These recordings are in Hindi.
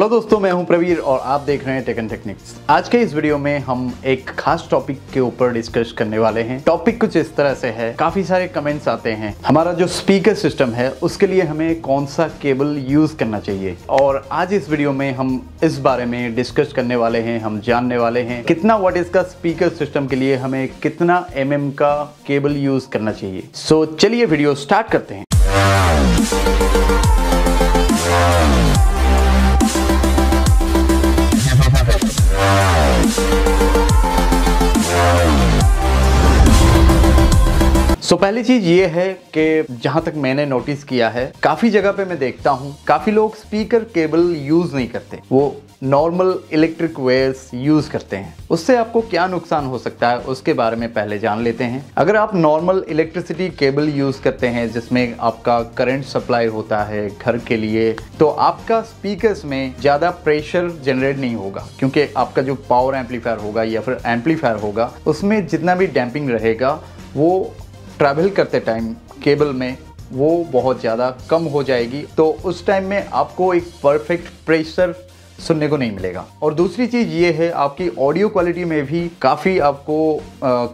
हेलो दोस्तों मैं हूँ प्रवीर और आप देख रहे हैं टेक एंड टेक्निक्स आज के इस वीडियो में हम एक खास टॉपिक के ऊपर डिस्कस करने वाले हैं। टॉपिक कुछ इस तरह से है काफ़ी सारे कमेंट्स आते हैं। हमारा जो स्पीकर सिस्टम है उसके लिए हमें कौन सा केबल यूज़ करना चाहिए? और आज इस वीडियो में हम इस बारे में डिस्कस करने वाले हैं हम जानने वाले हैं कितना वाट इसका स्पीकर सिस्टम के लिए हमें कितना एम mm का केबल यूज़ करना चाहिए। सो so, चलिए वीडियो स्टार्ट करते हैं। सो so, पहली चीज़ ये है कि जहाँ तक मैंने नोटिस किया है काफ़ी जगह पे मैं देखता हूँ काफ़ी लोग स्पीकर केबल यूज़ नहीं करते। वो नॉर्मल इलेक्ट्रिक वेयर्स यूज़ करते हैं। उससे आपको क्या नुकसान हो सकता है उसके बारे में पहले जान लेते हैं। अगर आप नॉर्मल इलेक्ट्रिसिटी केबल यूज़ करते हैं जिसमें आपका करंट सप्लाई होता है घर के लिए तो आपका स्पीकर्स में ज़्यादा प्रेशर जनरेट नहीं होगा क्योंकि आपका जो पावर एम्पलीफायर होगा या फिर एम्पलीफायर होगा उसमें जितना भी डैम्पिंग रहेगा वो ट्रैवल करते टाइम केबल में वो बहुत ज़्यादा कम हो जाएगी। तो उस टाइम में आपको एक परफेक्ट प्रेशर सुनने को नहीं मिलेगा। और दूसरी चीज़ ये है, आपकी ऑडियो क्वालिटी में भी काफ़ी आपको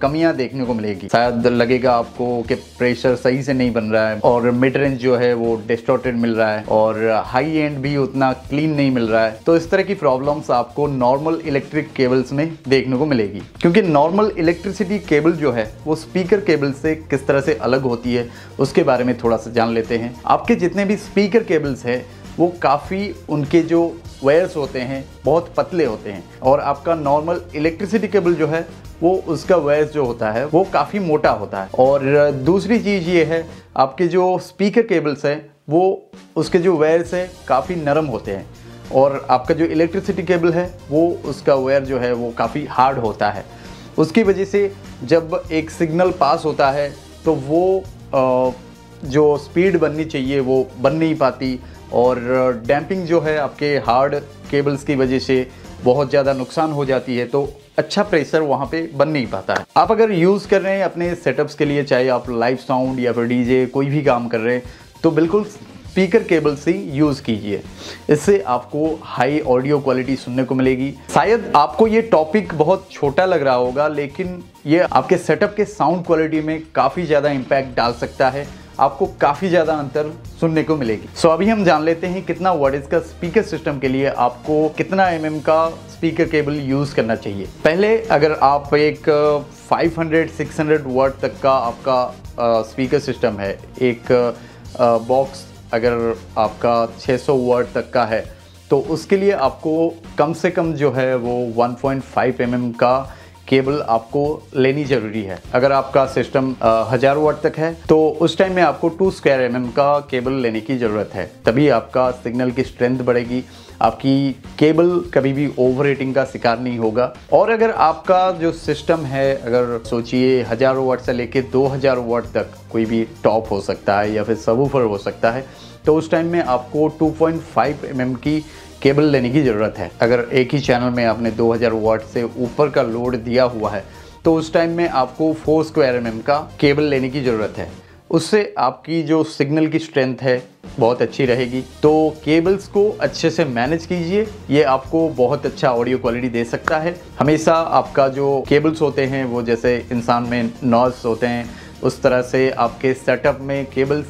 कमियाँ देखने को मिलेगी। शायद लगेगा आपको कि प्रेशर सही से नहीं बन रहा है और मिड रेंज जो है वो डिस्टोर्टेड मिल रहा है और हाई एंड भी उतना क्लीन नहीं मिल रहा है। तो इस तरह की प्रॉब्लम्स आपको नॉर्मल इलेक्ट्रिक केबल्स में देखने को मिलेगी। क्योंकि नॉर्मल इलेक्ट्रिसिटी केबल जो है, वो स्पीकर केबल से किस तरह से अलग होती है, उसके बारे में थोड़ा सा जान लेते हैं। आपके जितने भी स्पीकर केबल्स है वो काफ़ी उनके जो वायर्स होते हैं, बहुत पतले होते हैं। और आपका नॉर्मल इलेक्ट्रिसिटी केबल जो है, वो उसका वायर्स जो होता है, वो काफ़ी मोटा होता है। और दूसरी चीज़ ये है, आपके जो स्पीकर केबल्स हैं, वो उसके जो वायर्स हैं, काफ़ी नरम होते हैं। और आपका जो इलेक्ट्रिसिटी केबल है, वो उसका वायर जो है, वो काफ़ी हार्ड होता है। उसकी वजह से जब एक सिग्नल पास होता है तो वो जो स्पीड बननी चाहिए, वो बन नहीं पाती। और डैम्पिंग जो है आपके हार्ड केबल्स की वजह से बहुत ज़्यादा नुकसान हो जाती है तो अच्छा प्रेशर वहाँ पे बन नहीं पाता है। आप अगर यूज़ कर रहे हैं अपने सेटअप्स के लिए, चाहे आप लाइव साउंड या फिर डीजे कोई भी काम कर रहे हैं तो बिल्कुल स्पीकर केबल से यूज़ कीजिए। इससे आपको हाई ऑडियो क्वालिटी सुनने को मिलेगी। शायद आपको ये टॉपिक बहुत छोटा लग रहा होगा, लेकिन ये आपके सेटअप के साउंड क्वालिटी में काफ़ी ज़्यादा इम्पैक्ट डाल सकता है। आपको काफ़ी ज़्यादा अंतर सुनने को मिलेगी। सो so, अभी हम जान लेते हैं कितना वर्ड का स्पीकर सिस्टम के लिए आपको कितना एम mm का स्पीकर केबल यूज़ करना चाहिए। पहले अगर आप एक 500 600 वर्ड तक का आपका स्पीकर सिस्टम है एक बॉक्स अगर आपका 600 वर्ड तक का है तो उसके लिए आपको कम से कम जो है वो 1.5 पॉइंट mm का केबल आपको लेनी ज़रूरी है। अगर आपका सिस्टम हज़ार वाट तक है तो उस टाइम में आपको टू स्क्वायर एम का केबल लेने की ज़रूरत है। तभी आपका सिग्नल की स्ट्रेंथ बढ़ेगी, आपकी केबल कभी भी ओवर का शिकार नहीं होगा। और अगर आपका जो सिस्टम है, अगर सोचिए हज़ारों वाट से लेके दो हज़ार वाट तक कोई भी टॉप हो सकता है या फिर सबूफर हो सकता है तो उस टाइम में आपको 2.5 पॉइंट mm की केबल लेने की ज़रूरत है। अगर एक ही चैनल में आपने 2000 वाट से ऊपर का लोड दिया हुआ है तो उस टाइम में आपको फोर स्क्वायर एम का केबल लेने की ज़रूरत है। उससे आपकी जो सिग्नल की स्ट्रेंथ है, बहुत अच्छी रहेगी। तो केबल्स को अच्छे से मैनेज कीजिए। ये आपको बहुत अच्छा ऑडियो क्वालिटी दे सकता है। हमेशा आपका जो केबल्स होते हैं, वो जैसे इंसान में नॉज होते हैं, उस तरह से आपके सेटअप में केबल्स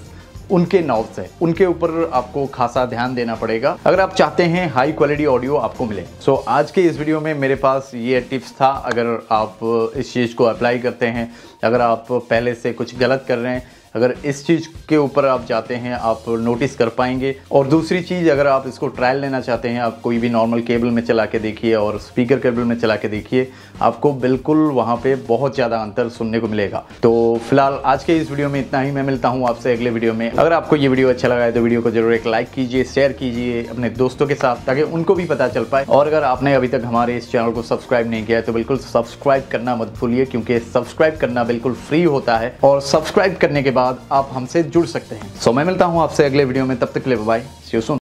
उनके नॉब्स है उनके ऊपर आपको खासा ध्यान देना पड़ेगा। अगर आप चाहते हैं हाई क्वालिटी ऑडियो आपको मिले। सो so, आज के इस वीडियो में मेरे पास ये टिप्स था। अगर आप इस चीज़ को अप्लाई करते हैं अगर आप पहले से कुछ गलत कर रहे हैं, अगर इस चीज़ के ऊपर आप जाते हैं, आप नोटिस कर पाएँगे। और दूसरी चीज़, अगर आप इसको ट्रायल लेना चाहते हैं, आप कोई भी नॉर्मल केबल में चला के देखिए और स्पीकर केबल में चला के देखिए, आपको बिल्कुल वहाँ पे बहुत ज़्यादा अंतर सुनने को मिलेगा। तो फ़िलहाल आज के इस वीडियो में इतना ही। मैं मिलता हूँ आपसे अगले वीडियो में। अगर आपको ये वीडियो अच्छा लगा है तो वीडियो को ज़रूर एक लाइक कीजिए शेयर कीजिए अपने दोस्तों के साथ, ताकि उनको भी पता चल पाए। और अगर आपने अभी तक हमारे इस चैनल को सब्सक्राइब नहीं किया है तो बिल्कुल सब्सक्राइब करना मत भूलिए, क्योंकि सब्सक्राइब करना बिल्कुल फ्री होता है और सब्सक्राइब करने के बाद आप हमसे जुड़ सकते हैं। सो मैं मिलता हूँ आपसे अगले वीडियो में, तब तक ले बाय सी